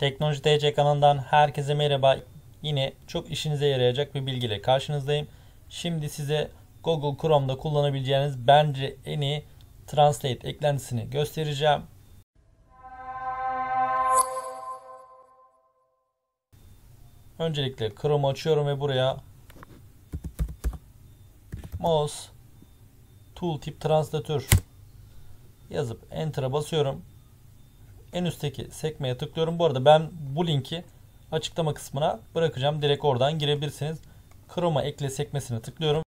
Teknoloji TC kanalından herkese merhaba. Yine çok işinize yarayacak bir bilgiyle karşınızdayım. Şimdi size Google Chrome'da kullanabileceğiniz bence en iyi Translate eklentisini göstereceğim. Öncelikle Chrome'u açıyorum ve buraya mouse tooltip translatör yazıp enter'a basıyorum. En üstteki sekmeye tıklıyorum. Bu arada ben bu linki açıklama kısmına bırakacağım. Direkt oradan girebilirsiniz. Chrome'a ekle sekmesine tıklıyorum.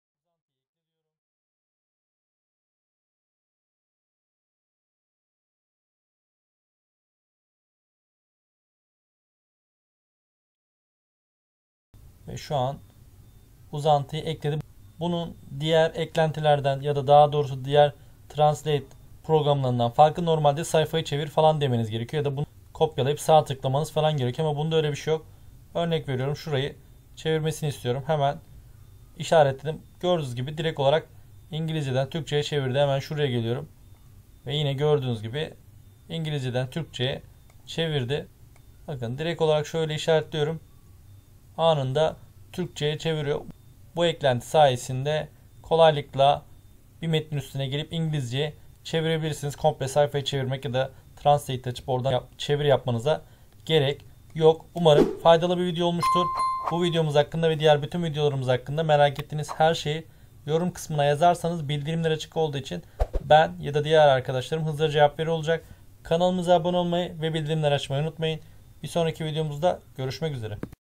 Ve şu an uzantıyı ekledim. Bunun diğer eklentilerden ya da daha doğrusu diğer Translate programlarından farkı normalde sayfayı çevir falan demeniz gerekiyor ya da bunu kopyalayıp sağ tıklamanız falan gerekiyor ama bunda öyle bir şey yok. Örnek veriyorum şurayı çevirmesini istiyorum. Hemen işaretledim. Gördüğünüz gibi direkt olarak İngilizceden Türkçe'ye çevirdi. Hemen şuraya geliyorum. Ve yine gördüğünüz gibi İngilizceden Türkçe'ye çevirdi. Bakın direkt olarak şöyle işaretliyorum. Anında Türkçe'ye çeviriyor. Bu eklenti sayesinde kolaylıkla bir metnin üstüne gelip İngilizce çevirebilirsiniz. Komple sayfayı çevirmek ya da Translate açıp oradan yap, çeviri yapmanıza gerek yok. Umarım faydalı bir video olmuştur. Bu videomuz hakkında ve diğer bütün videolarımız hakkında merak ettiğiniz her şeyi yorum kısmına yazarsanız bildirimler açık olduğu için ben ya da diğer arkadaşlarım hızlıca cevap veriyor olacak. Kanalımıza abone olmayı ve bildirimler açmayı unutmayın. Bir sonraki videomuzda görüşmek üzere.